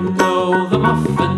Know the Muffin.